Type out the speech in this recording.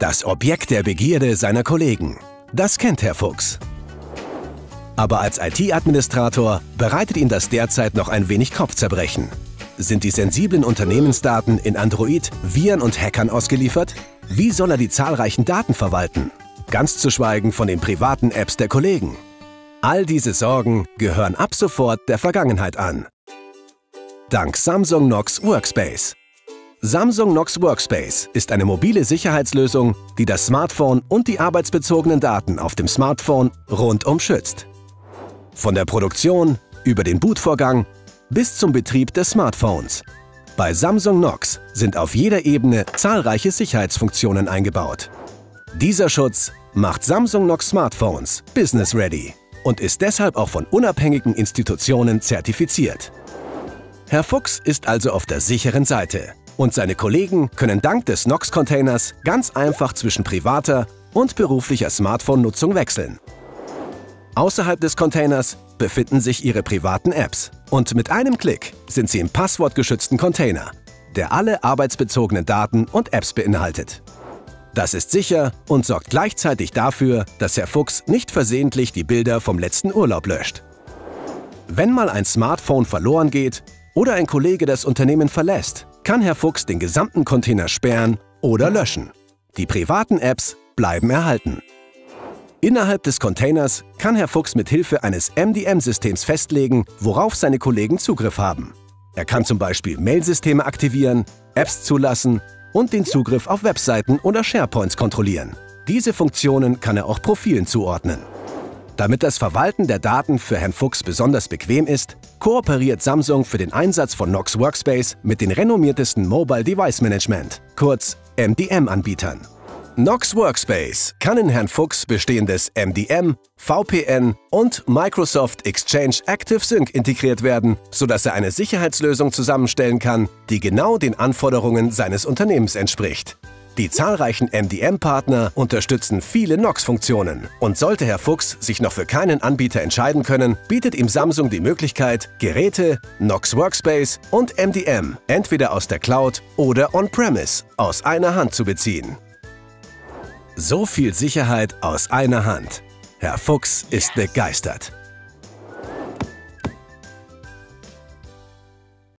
Das Objekt der Begierde seiner Kollegen. Das kennt Herr Fuchs. Aber als IT-Administrator bereitet ihn das derzeit noch ein wenig Kopfzerbrechen. Sind die sensiblen Unternehmensdaten in Android Viren und Hackern ausgeliefert? Wie soll er die zahlreichen Daten verwalten? Ganz zu schweigen von den privaten Apps der Kollegen. All diese Sorgen gehören ab sofort der Vergangenheit an. Dank Samsung Knox Workspace. Samsung Knox Workspace ist eine mobile Sicherheitslösung, die das Smartphone und die arbeitsbezogenen Daten auf dem Smartphone rundum schützt. Von der Produktion über den Bootvorgang bis zum Betrieb des Smartphones. Bei Samsung Knox sind auf jeder Ebene zahlreiche Sicherheitsfunktionen eingebaut. Dieser Schutz macht Samsung Knox Smartphones business ready und ist deshalb auch von unabhängigen Institutionen zertifiziert. Herr Fuchs ist also auf der sicheren Seite und seine Kollegen können dank des Knox-Containers ganz einfach zwischen privater und beruflicher Smartphone-Nutzung wechseln. Außerhalb des Containers befinden sich Ihre privaten Apps und mit einem Klick sind Sie im passwortgeschützten Container, der alle arbeitsbezogenen Daten und Apps beinhaltet. Das ist sicher und sorgt gleichzeitig dafür, dass Herr Fuchs nicht versehentlich die Bilder vom letzten Urlaub löscht. Wenn mal ein Smartphone verloren geht oder ein Kollege das Unternehmen verlässt, kann Herr Fuchs den gesamten Container sperren oder löschen. Die privaten Apps bleiben erhalten. Innerhalb des Containers kann Herr Fuchs mit Hilfe eines MDM-Systems festlegen, worauf seine Kollegen Zugriff haben. Er kann zum Beispiel Mailsysteme aktivieren, Apps zulassen und den Zugriff auf Webseiten oder SharePoints kontrollieren. Diese Funktionen kann er auch Profilen zuordnen. Damit das Verwalten der Daten für Herrn Fuchs besonders bequem ist, kooperiert Samsung für den Einsatz von Knox Workspace mit den renommiertesten Mobile Device Management, kurz MDM-Anbietern. Knox Workspace kann in Herrn Fuchs bestehendes MDM, VPN und Microsoft Exchange Active Sync integriert werden, sodass er eine Sicherheitslösung zusammenstellen kann, die genau den Anforderungen seines Unternehmens entspricht. Die zahlreichen MDM-Partner unterstützen viele Knox-Funktionen. Und sollte Herr Fuchs sich noch für keinen Anbieter entscheiden können, bietet ihm Samsung die Möglichkeit, Geräte, Knox Workspace und MDM entweder aus der Cloud oder on-premise aus einer Hand zu beziehen. So viel Sicherheit aus einer Hand. Herr Fuchs ist begeistert.